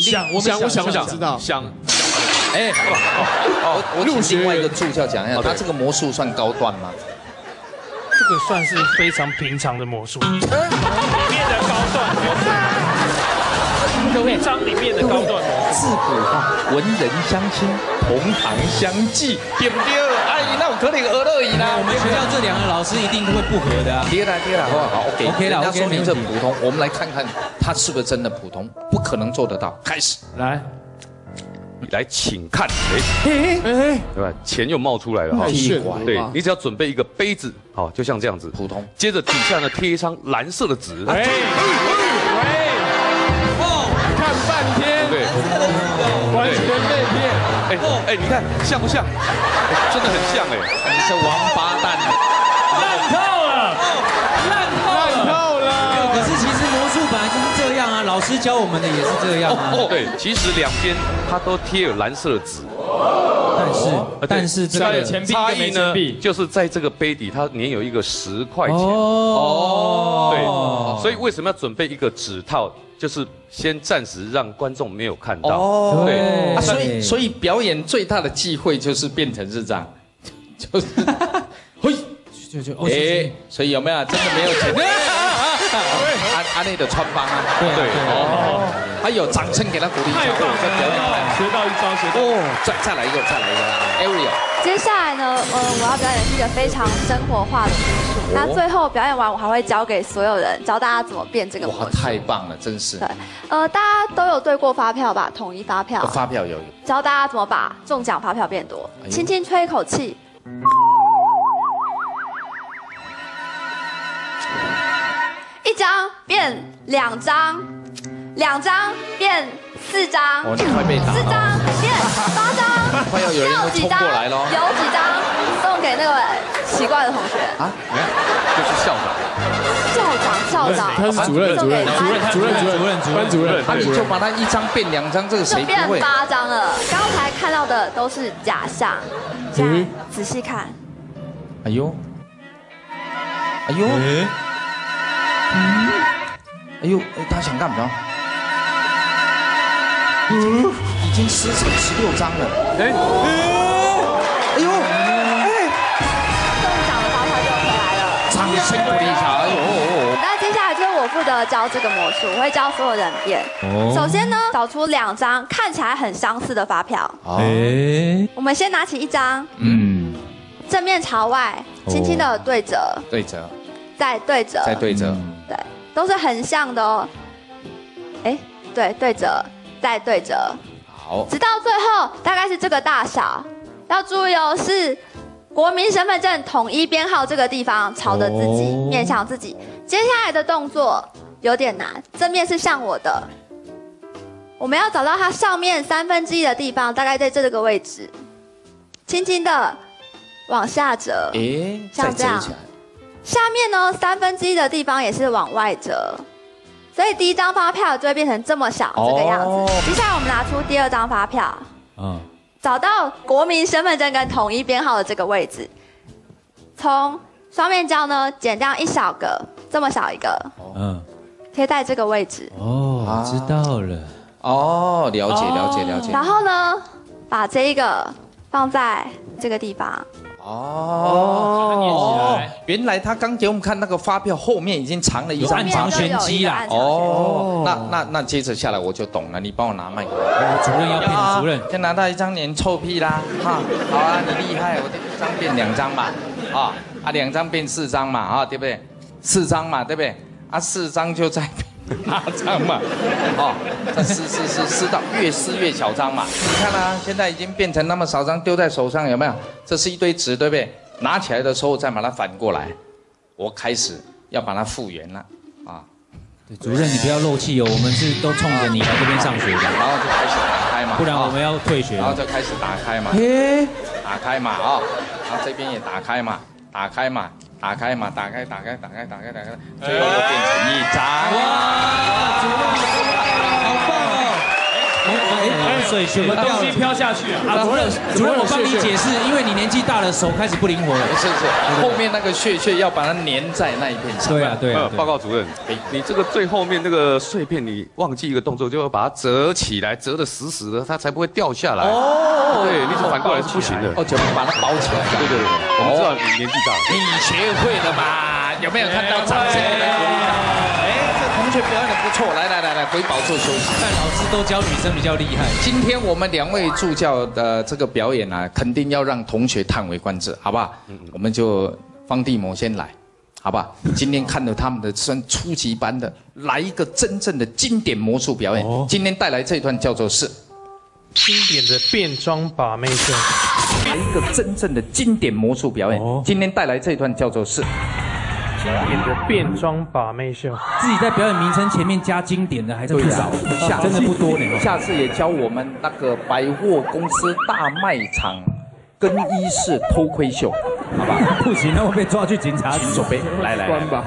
想，我想，我想，我想知道，想，哎，哦，我入学请另外一个助教讲一下，他这个魔术算高段吗？这个算是非常平常的魔术，里面的高段魔术，各位一章里面的高段魔术。自古话，文人相亲，同堂相济，对不对？那我可能鹅乐饮啦。我们学校这两个老师一定会不合的啊。贴啦贴啦，好不好？OK OK 啦人家说明这普通，我们来看看他是不是真的普通，不可能做得到。开始，来，来，请看，哎，哎，对吧？钱又冒出来了哈太。炫了吧，对你只要准备一个杯子，好，就像这样子，普通。接着底下呢贴一张蓝色的纸，哎，喂，看半天，对，完全被骗，哎哎，你看像不像？哎真的很像哎。你是王八蛋，烂透了，烂透烂。透了。可是其实魔术本来就是这样啊，老师教我们的也是这样啊。对，其实两边它都贴有蓝色的纸，但是但是这个差异呢，就是在这个杯底它粘有一个十块钱。哦对，所以为什么要准备一个纸套？就是先暂时让观众没有看到。哦对啊，所以所以表演最大的忌讳就是变成是这样，就是，嘿，就就哦，哎，所以有没有真的没有钱？阿阿内的穿帮啊，对对哦，还有掌声给他鼓励一下，太棒哦这表演太好。学到一招，学到。哦，再再来一个，再来一个，Ariel，接下来呢，呃，我要表演是一个非常生活化的魔术。那最后表演完，我还会教给所有人，教大家怎么变这个魔哇，术。太棒了，真是。对，呃，大家都有对过发票吧？统一发票，发票有有，教大家怎么把中奖发票变多轻轻吹一口气，张变两张，两张变四张，哦，你快被打四张了，变八张，快要有人会冲有几张过来喽有几张送给那个奇怪的同学。啊！就是校长。校长，校长，他是主任，主任，主任，主任，主任，班主任，啊，你班主任。就把他一张变两张，这个就谁不会？变八张了。刚才看到的都是假象，仔细看，哎呦，哎呦，哎呦，哎，他想干嘛？嗯。已经撕成十六张了。哎，哎呦，哎，中奖的发票又回来了。掌声鼓励一下。哎呦，那接下来就是我负责教这个魔术，我会教所有人变。首先呢，找出两张看起来很相似的发票。哎，我们先拿起一张，嗯，正面朝外，轻轻的对折，对折，再对折，再对折，对，都是很像的哦。哎，对，对折，再对折，好，直到最后大概是这个大小。要注意哦，是国民身份证统一编号这个地方朝着自己，哦面向自己。接下来的动作有点难，正面是像我的，我们要找到它上面三分之一的地方，大概在这个位置，轻轻的往下折。像这样。下面呢，三分之一的地方也是往外折，所以第一张发票就会变成这么小这个样子。哦接下来我们拿出第二张发票，嗯，找到国民身份证跟统一编号的这个位置，从双面胶呢剪掉一小个，这么小一个，嗯，贴在这个位置，哦，知道了，哦，了解了解了解。然后呢，把这一个放在这个地方，哦，原来他刚给我们看那个发票后面已经藏了一张暗藏玄机啦。哦，那那那接着下来我就懂了，你帮我拿麦克风。主任要变主任，先拿到一张脸臭屁啦，哈，好啊，你厉害，我这一张变两张嘛，啊啊，两张变四张嘛，啊，对不对？四张嘛，对不对？啊，四张就再变八张嘛，哦，这撕撕撕撕到越撕越小张嘛。你看啊，现在已经变成那么少张，丢在手上有没有？这是一堆纸，对不对？拿起来的时候再把它反过来，我开始要把它复原了，啊，对主任你不要漏气哦，我们是都冲着你来这边上学的，然后就开始打开嘛，啊不然我们要退学了。然后就开始打开嘛，打开嘛啊、然后这边也打开嘛，打开嘛，打开嘛，打开，打开，打开，打开，打开，最后又变成一张。好棒哦！哎哎，睡穴，东西飘下去啊！啊，主任，主任，我帮你解释，因为你年纪大了，手开始不灵活了。是是，后面那个血穴要把它粘在那一片上。对啊，对。报告主任，你这个最后面那个碎片，你忘记一个动作，就要把它折起来，折得死死的，它才不会掉下来。哦，对，你反过来是不行的。哦，就把它包起来。对对对，我们知道你年纪大了。你学会了吧？有没有看到掌声？表演的不错，来来来来，回宝座休息。看老师都教女生比较厉害。今天我们两位助教的这个表演啊，肯定要让同学叹为观止，好不好？我们就方地魔先来，好不好？今天看了他们的算初级班的，来一个真正的经典魔术表演。今天带来这一段叫做是，经典的变装把妹秀，来一个真正的经典魔术表演。今天带来这一段叫做是，变装把妹秀。自己在表演名称前面加经典的还是不少，下真的不多呢。下次也教我们那个百货公司大卖场更衣室偷窥秀，好吧？不行，那我被抓去警察局。准备，来来来关。吧。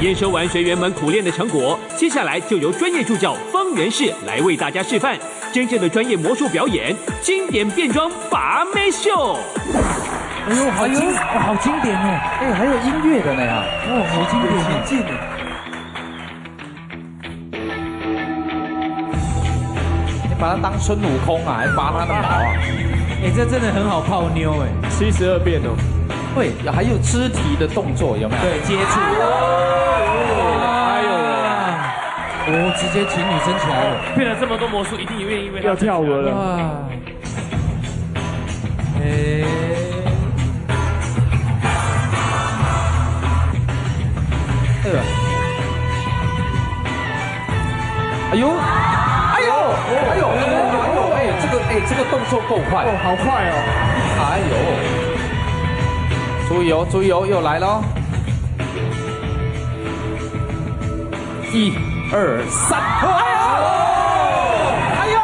验收完学员们苦练的成果，接下来就由专业助教方元士来为大家示范真正的专业魔术表演——经典变装把妹秀。哎呦，好经，哇好经典哦！哎，还有音乐的呢呀！哦，好经典，好经典。你把它当孙悟空啊，还拔他的毛啊？哎，这真的很好泡妞哎。七十二变哦，对，还有肢体的动作有没有？对，接触。哎呦，我直接请女生起来了。变了这么多魔术，一定愿意为他要跳舞了。哇。哎。哎呦，哎呦，哎呦，哎呦，哎，这个，哎，这个动作够快。哦，好快哦！哎呦，注意哦，注意哦，又来了哦。一、二、三，哎呦，哎呦，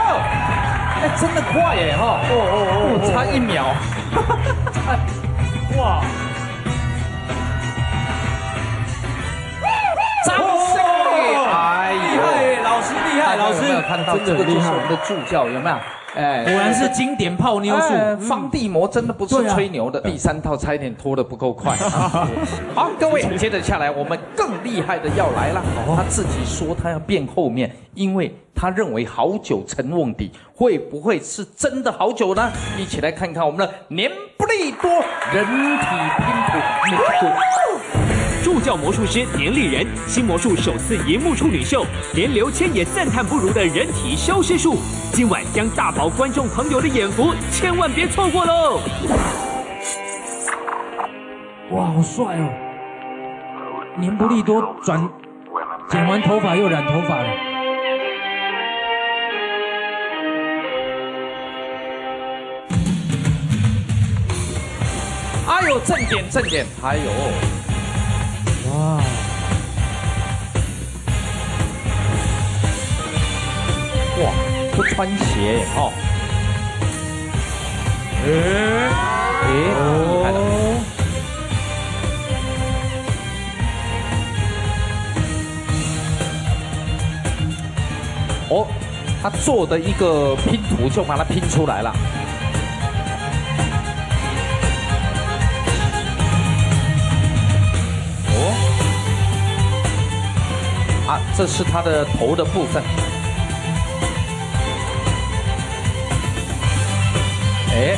哎，真的快耶哈！哦哦哦，差一秒。哇！看到这个就是我们的助教有没有？哎，果然是经典泡妞术。哎方地魔真的不是吹牛的，第三套差一点拖得不够快。好，各位，接着下来我们更厉害的要来了。他自己说他要变后面，因为他认为好酒成瓮底，会不会是真的好酒呢？一起来看看我们的年不利多人体拼图。助教魔术师年丽人新魔术首次荧幕处女秀，连刘谦也赞叹不如的人体消失术，今晚将大饱观众朋友的眼福，千万别错过喽！哇，好帅哦！年不利多转剪完头发又染头发了。哎呦，正点正点，哎呦，哇，哇，不穿鞋哦。哎，哎，厉害了。哦，他做的一个拼图就把它拼出来了。这是他的头的部分。哎，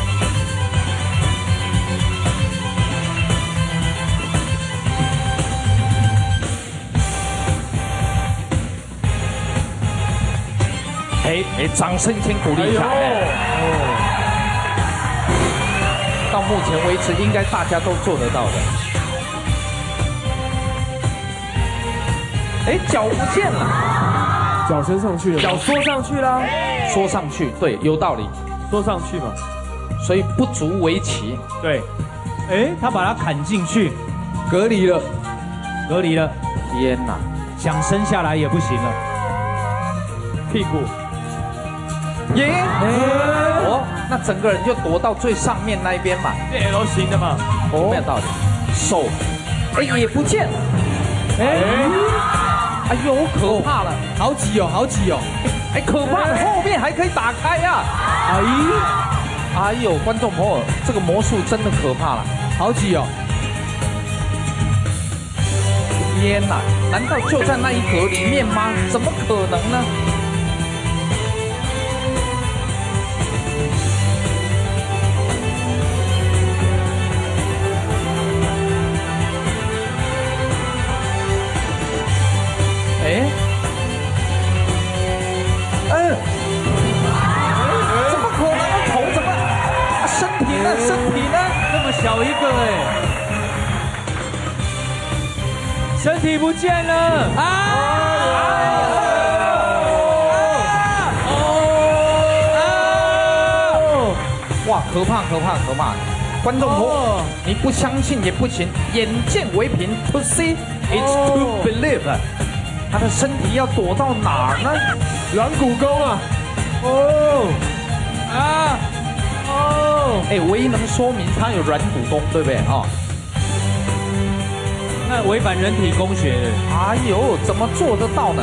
哎哎，掌声先鼓励一下。哎到目前为止，应该大家都做得到的。哎，脚不见了，脚伸上去了，脚缩上去了，缩上去，对，有道理。缩上去嘛。所以不足为奇。对，哎，他把它砍进去，隔离了，隔离了，天哪！想伸下来也不行了。屁股。耶！哦，那整个人就躲到最上面那一边嘛。这 L 型的嘛。哦没有道理？手，哎，也不见了。哎，哎呦，可怕了！好挤哦，好挤哦。哎，可怕的，后面还可以打开呀！哎，哎呦，观众朋友，这个魔术真的可怕了，好挤哦。天哪，难道就在那一格里面吗？怎么可能呢？小一个哎，身体不见了啊！哦！哇，可怕可怕可怕！观众朋友哦，你不相信也不行，眼见为凭，to see is to believe。他的身体要躲到哪儿呢？软骨沟啊！哦啊哦，哎，唯一能说明他有软骨功，对不对？哦，那违反人体工学。哎呦，怎么做得到呢？